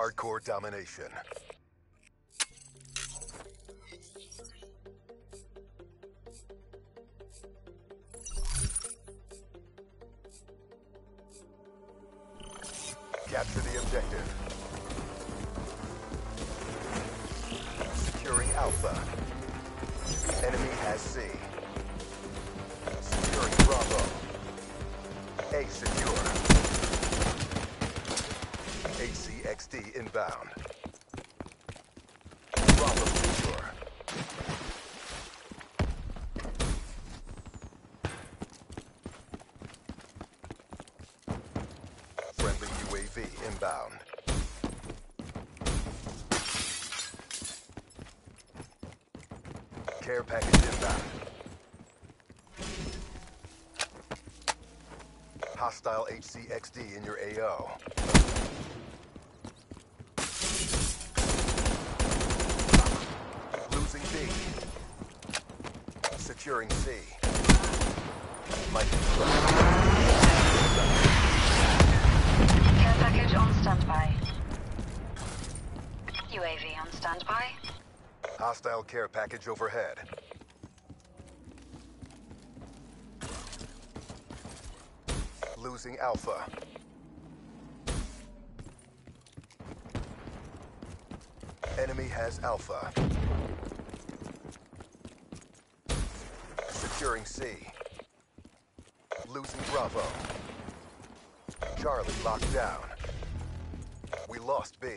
hardcore domination. Capture the objective. Securing Alpha. Enemy has C. HCXD inbound. Bravo. Friendly UAV inbound. Care package inbound. Hostile HCXD in your AO. Losing B. Securing C. Might be Care package on standby. UAV on standby. Hostile care package overhead. Losing Alpha. Enemy has Alpha. Securing C. Losing Bravo. Charlie locked down. We lost B.